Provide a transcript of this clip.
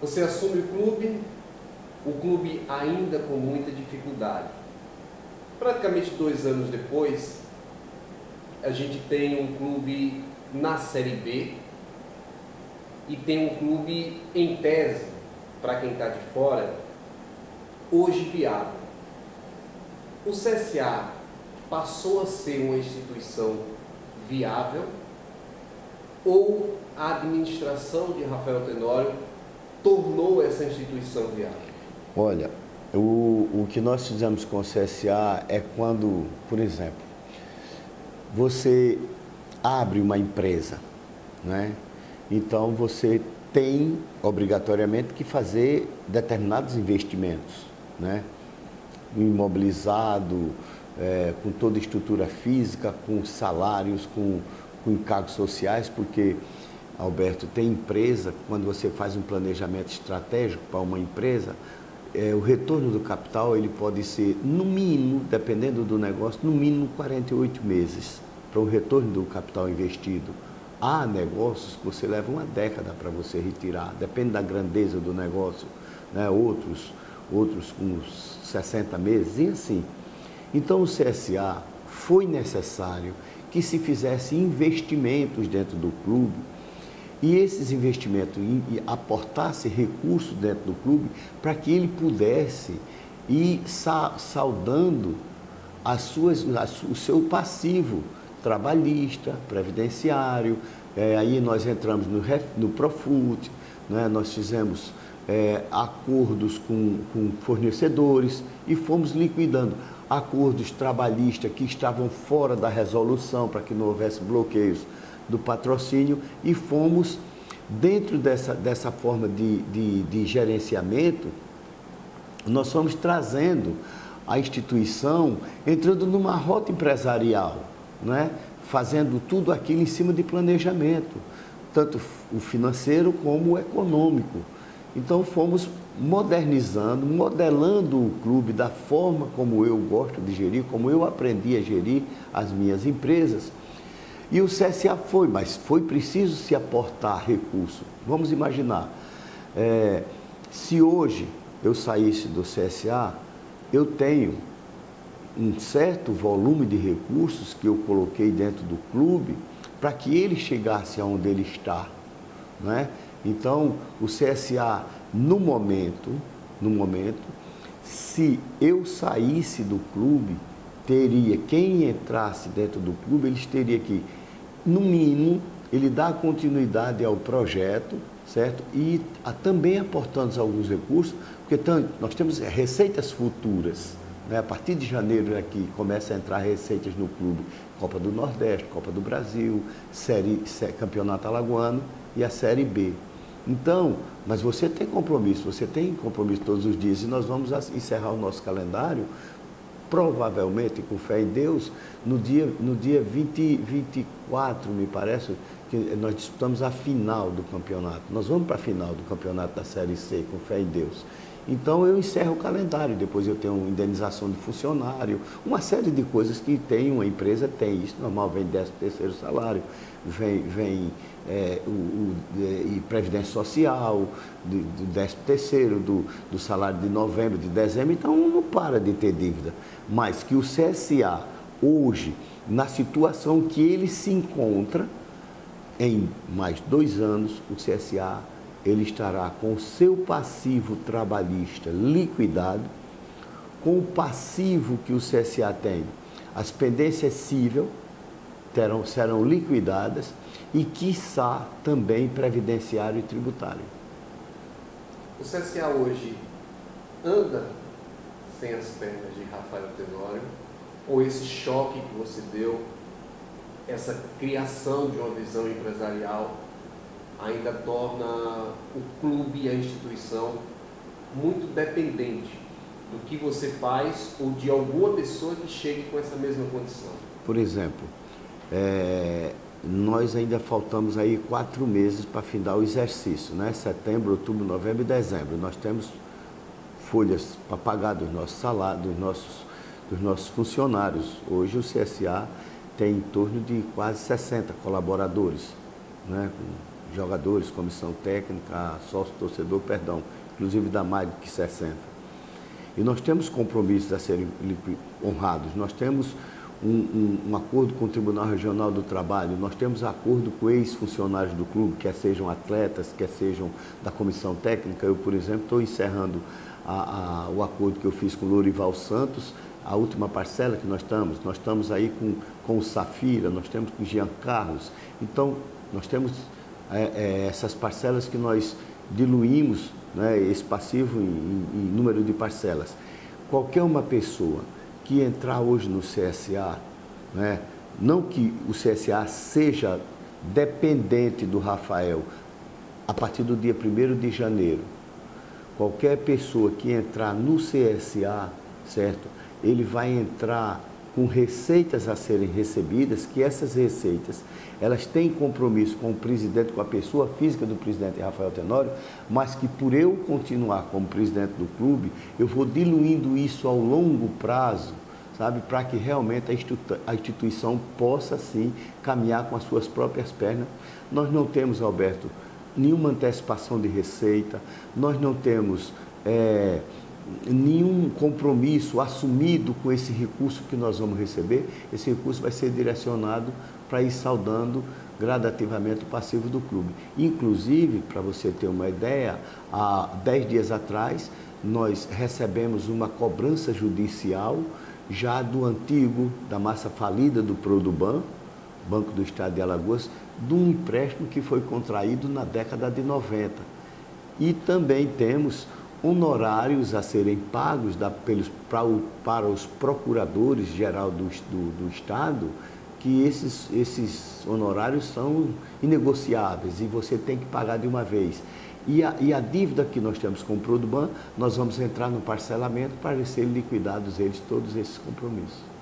Você assume o clube, o clube ainda com muita dificuldade. Praticamente dois anos depois, a gente tem um clube na Série B e tem um clube em tese, para quem está de fora, hoje viável. O CSA passou a ser uma instituição viável ou a administração de Rafael Tenório tornou essa instituição viável? Olha, o, o que nós fizemos com o CSA é quando, por exemplo, você abre uma empresa, né? então você tem obrigatoriamente que fazer determinados investimentos, né? imobilizado, é, com toda a estrutura física, com salários, com, com encargos sociais, porque, Alberto, tem empresa, quando você faz um planejamento estratégico para uma empresa, é, o retorno do capital ele pode ser, no mínimo, dependendo do negócio, no mínimo 48 meses para o retorno do capital investido. Há negócios que você leva uma década para você retirar, depende da grandeza do negócio, né? outros, outros com 60 meses, e assim. Então o CSA foi necessário que se fizesse investimentos dentro do clube e esses investimentos e, aportasse recursos dentro do clube para que ele pudesse ir saudando as suas, o seu passivo trabalhista, previdenciário, é, aí nós entramos no, no Profut, né, nós fizemos é, acordos com, com fornecedores e fomos liquidando. Acordos trabalhistas que estavam fora da resolução para que não houvesse bloqueios do patrocínio e fomos, dentro dessa, dessa forma de, de, de gerenciamento, nós fomos trazendo a instituição entrando numa rota empresarial, né? fazendo tudo aquilo em cima de planejamento, tanto o financeiro como o econômico. Então fomos modernizando, modelando o clube da forma como eu gosto de gerir, como eu aprendi a gerir as minhas empresas. E o CSA foi, mas foi preciso se aportar recurso. Vamos imaginar, é, se hoje eu saísse do CSA, eu tenho um certo volume de recursos que eu coloquei dentro do clube para que ele chegasse aonde ele está. Não é? Então, o CSA, no momento, no momento, se eu saísse do clube, teria, quem entrasse dentro do clube, eles teriam que no mínimo, ele dá continuidade ao projeto, certo? E a, também aportando alguns recursos, porque tanto, nós temos receitas futuras. Né? A partir de janeiro aqui é começa a entrar receitas no clube. Copa do Nordeste, Copa do Brasil, série, série, Campeonato Alagoano e a Série B. Então, mas você tem compromisso, você tem compromisso todos os dias e nós vamos encerrar o nosso calendário provavelmente, com fé em Deus, no dia, no dia 20, 24, me parece, que nós disputamos a final do campeonato. Nós vamos para a final do campeonato da Série C, com fé em Deus. Então eu encerro o calendário, depois eu tenho indenização de funcionário, uma série de coisas que tem, uma empresa tem, isso normal, vem 13 terceiro salário, vem, vem é, o, o, e Previdência Social, do 13 terceiro, do, do salário de novembro, de dezembro, então não para de ter dívida. Mas que o CSA, hoje, na situação que ele se encontra, em mais dois anos, o CSA ele estará com o seu passivo trabalhista liquidado, com o passivo que o CSA tem, as pendências cível terão, serão liquidadas e, quiçá, também previdenciário e tributário. O CSA hoje anda sem as pernas de Rafael Tenório ou esse choque que você deu, essa criação de uma visão empresarial ainda torna o clube e a instituição muito dependente do que você faz ou de alguma pessoa que chegue com essa mesma condição. Por exemplo, é, nós ainda faltamos aí quatro meses para findar o exercício, né? Setembro, outubro, novembro e dezembro. Nós temos folhas para pagar dos nossos salários, dos nossos, dos nossos funcionários. Hoje o CSA tem em torno de quase 60 colaboradores, né? Jogadores, comissão técnica, sócio torcedor, perdão, inclusive da mais que 60. E nós temos compromissos a serem honrados, nós temos um, um, um, acordo com o Tribunal Regional do Trabalho, nós temos acordo com ex-funcionários do clube, quer sejam atletas, quer sejam da comissão técnica. Eu, por exemplo, estou encerrando a, a, o acordo que eu fiz com o Lorival Santos, a última parcela que nós estamos. Nós estamos aí com, com o Safira, nós temos com o Jean Carlos. Então, nós temos é, é, essas parcelas que nós diluímos, né, esse passivo em, em, em número de parcelas. Qualquer uma pessoa que entrar hoje no CSA, né, não que o CSA seja dependente do Rafael a partir do dia 1 de janeiro, qualquer pessoa que entrar no CSA, certo? Ele vai entrar com receitas a serem recebidas, que essas receitas elas têm compromisso com o presidente, com a pessoa física do presidente Rafael Tenório, mas que por eu continuar como presidente do clube, eu vou diluindo isso ao longo prazo, sabe, para que realmente a instituição possa sim caminhar com as suas próprias pernas. Nós não temos, Alberto, nenhuma antecipação de receita, nós não temos. É, nenhum compromisso assumido com esse recurso que nós vamos receber, esse recurso vai ser direcionado para ir saldando gradativamente o passivo do clube. Inclusive, para você ter uma ideia, há dez dias atrás nós recebemos uma cobrança judicial já do antigo, da massa falida do Produban, Banco do Estado de Alagoas, de um empréstimo que foi contraído na década de 90. E também temos honorários a serem pagos da, pelos, para, o, para os procuradores geral do, do, do Estado, que esses, esses honorários são inegociáveis e você tem que pagar de uma vez. E a, e a dívida que nós temos com o Produban, nós vamos entrar no parcelamento para ser liquidados eles todos esses compromissos.